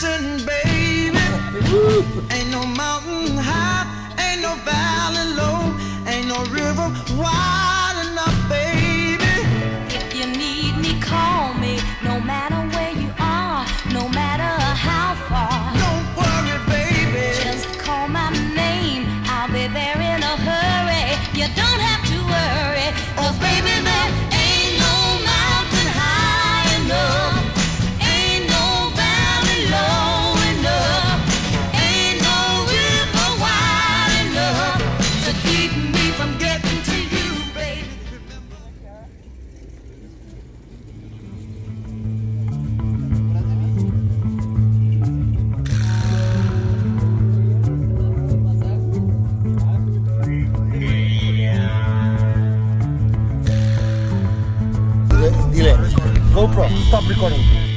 Listen, baby, ain't no mountain high, ain't no valley Delay. GoPro, stop recording.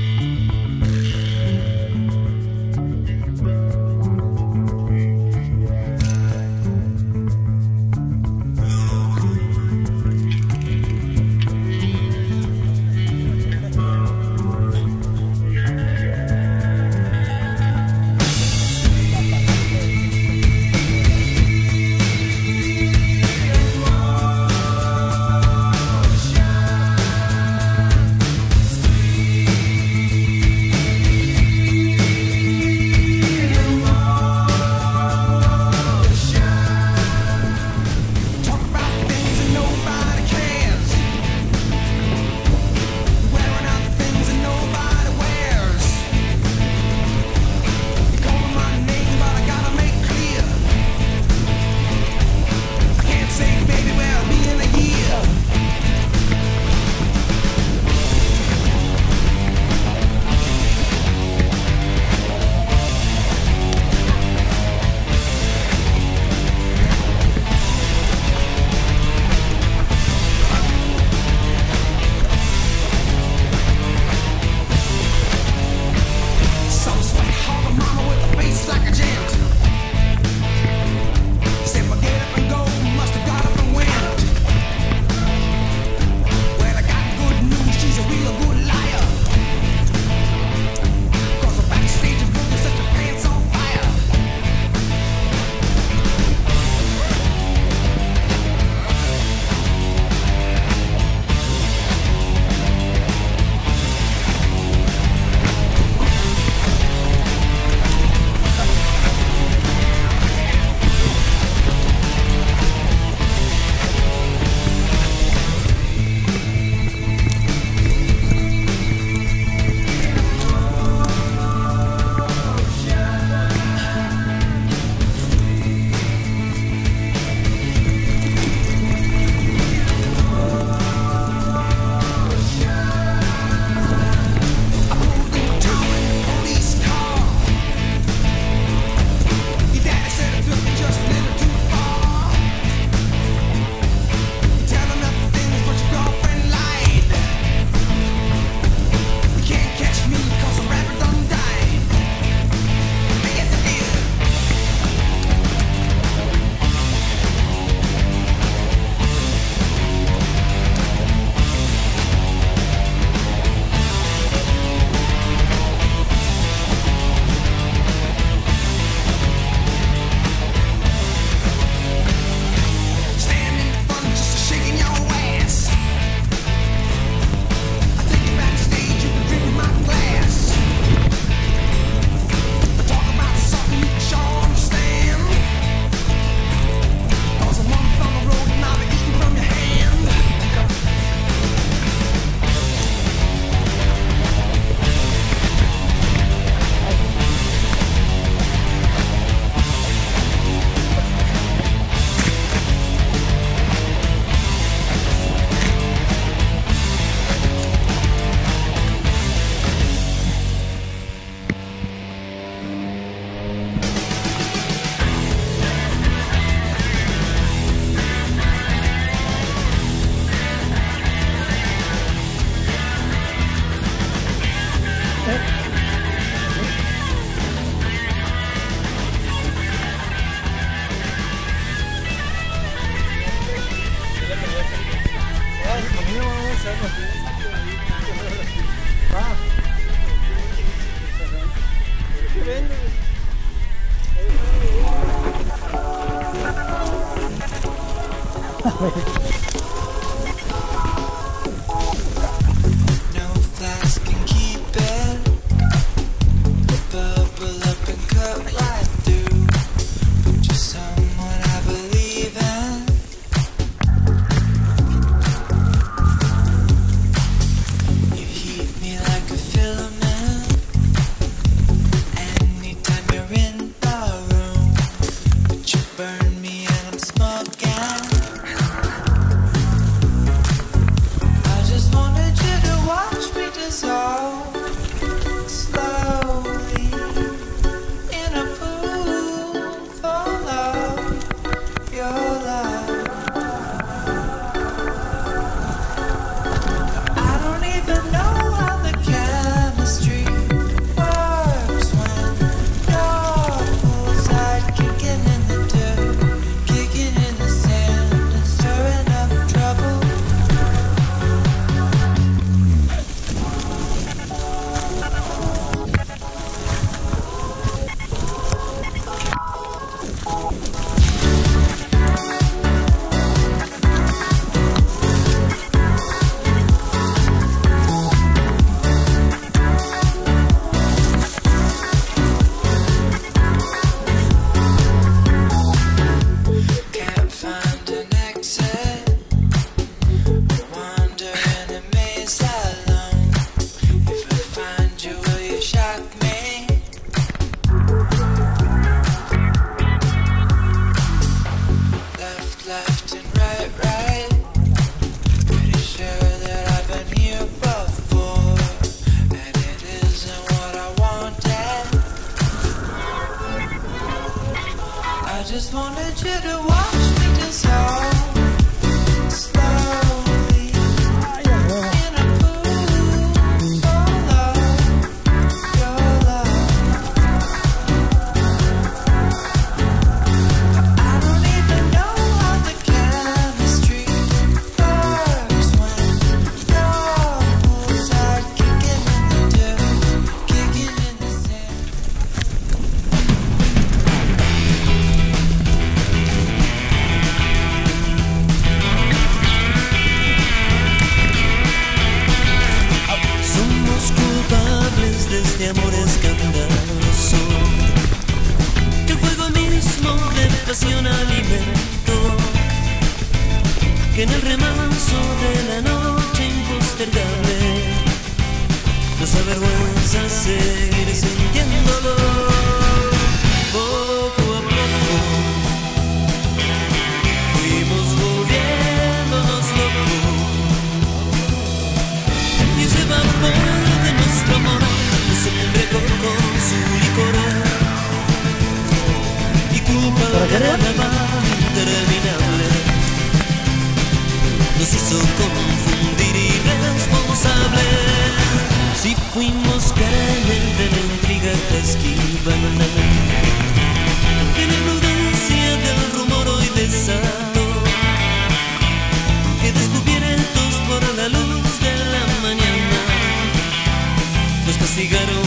just wanted you to watch me dissolve. En evidencia del rumor hoy desato Que descubiertos por la luz de la mañana Los castigaron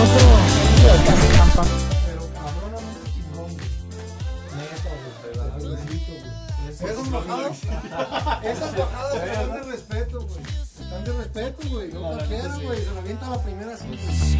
otro. Pero cabrón, Esas bajadas, esas bajadas están de respeto, güey. Están de respeto, güey. No cualquiera, güey. Se la avienta la primera así.